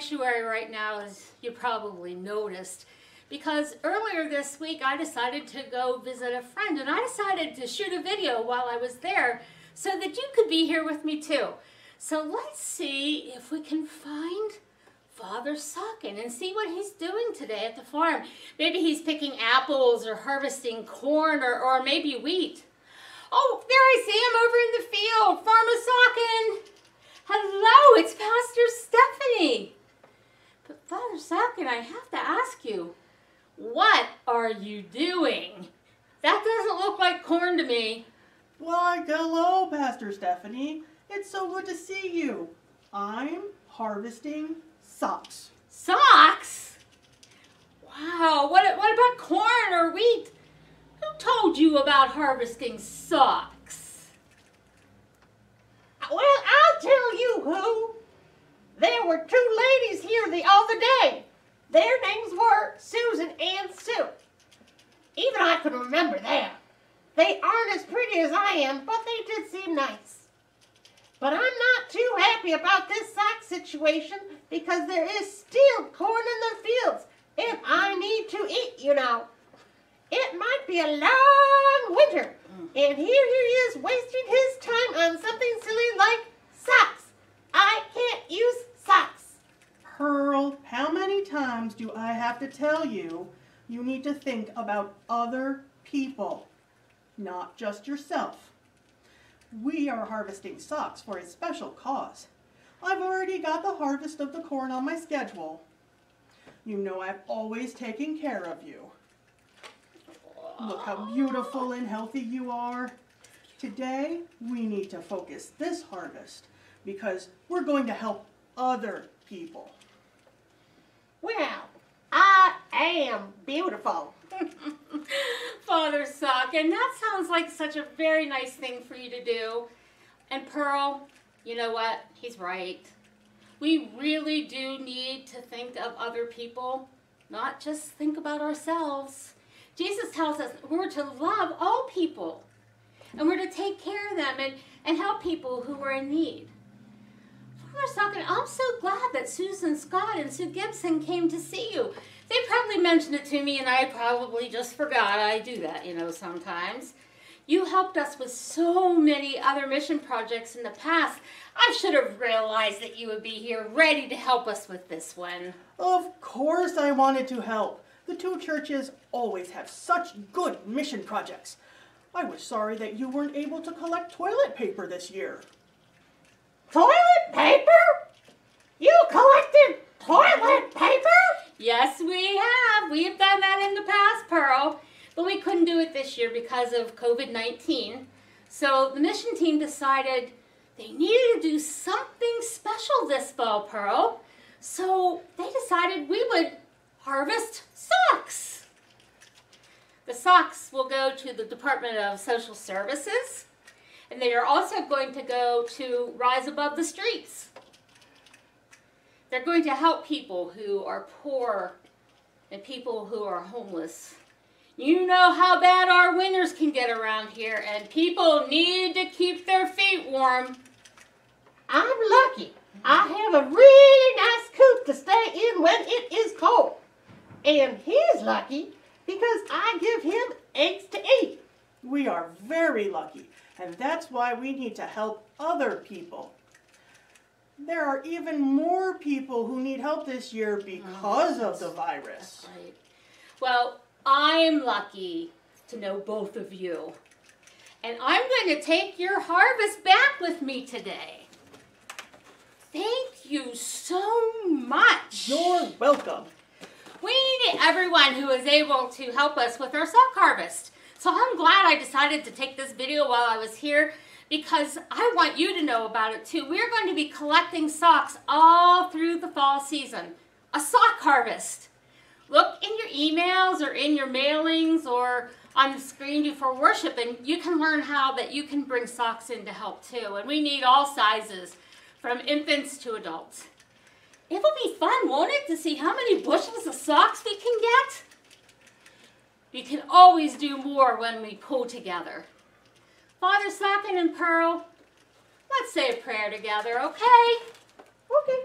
sanctuary right now, as you probably noticed, because earlier this week I decided to go visit a friend and I decided to shoot a video while I was there so that you could be here with me too. So let's see if we can find Father Sokken and see what he's doing today at the farm. Maybe he's picking apples or harvesting corn or, or maybe wheat. Oh, there I see him over in the field. Farmer Sokken. Hello, it's Pastor Stephanie. But Father Sokken, I have to ask you, what are you doing? That doesn't look like corn to me. Why, hello, Pastor Stephanie. It's so good to see you. I'm harvesting socks. Socks? Wow, what, what about corn or wheat? Who told you about harvesting socks? Uh, well, I'll tell you who. There were two ladies here the other day. Their names were Susan and Sue. Even I can remember them. They aren't as pretty as I am, but they did seem nice. But I'm not too happy about this sock situation because there is still corn in the fields and I need to eat, you know. It might be a long winter, and here he is wasting his time on something silly like socks. I can't use socks. Pearl, how many do I have to tell you you need to think about other people, not just yourself? We are harvesting socks for a special cause. I've already got the harvest of the corn on my schedule. You know I've always taken care of you. Look how beautiful and healthy you are. Today, we need to focus this harvest because we're going to help other people. I am beautiful. Father Sokken, that sounds like such a very nice thing for you to do. And Pearl, you know what? He's right. We really do need to think of other people, not just think about ourselves. Jesus tells us we're to love all people and we're to take care of them and, and help people who are in need. Father Sokken, I'm so glad that Susan Scott and Sue Gibson came to see you. They probably mentioned it to me and I probably just forgot. I do that, you know, sometimes. You helped us with so many other mission projects in the past. I should have realized that you would be here ready to help us with this one. Of course I wanted to help. The two churches always have such good mission projects. I was sorry that you weren't able to collect toilet paper this year. Toilet paper? You collected toilet paper? Yes, we have. We have done that in the past, Pearl. But we couldn't do it this year because of COVID-19. So the mission team decided they needed to do something special this fall, Pearl. So they decided we would harvest socks. The socks will go to the Department of Social Services, and they are also going to go to Rise Above the Streets. They're going to help people who are poor and people who are homeless. You know how bad our winters can get around here, and people need to keep their feet warm. I'm lucky. I have a really nice coop to stay in when it is cold. And he's lucky because I give him eggs to eat. We are very lucky, and that's why we need to help other people. There are even more people who need help this year because of the virus. Right. Well, I'm lucky to know both of you. And I'm going to take your harvest back with me today. Thank you so much. You're welcome. We need everyone who is able to help us with our sock harvest. So I'm glad I decided to take this video while I was here because I want you to know about it too. We're going to be collecting socks all through the fall season. A sock harvest. Look in your emails or in your mailings or on the screen before worship and you can learn how that you can bring socks in to help too. And we need all sizes from infants to adults. It will be fun, won't it, to see how many bushels of socks we can get? We can always do more when we pull together. Father Sokken and Pearl, let's say a prayer together, okay? Okay.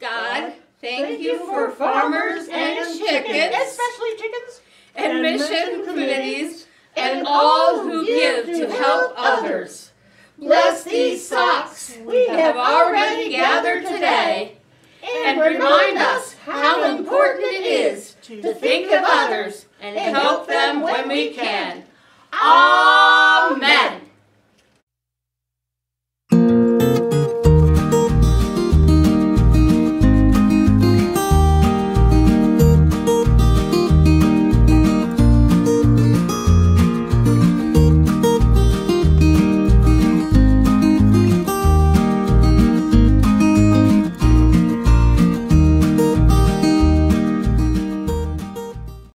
God, Thank you for farmers and chickens, especially chickens, and mission committees, and all who give to help others. Bless these socks we have already gathered today, and remind us how important it is to think of others and help them when we can. Amen.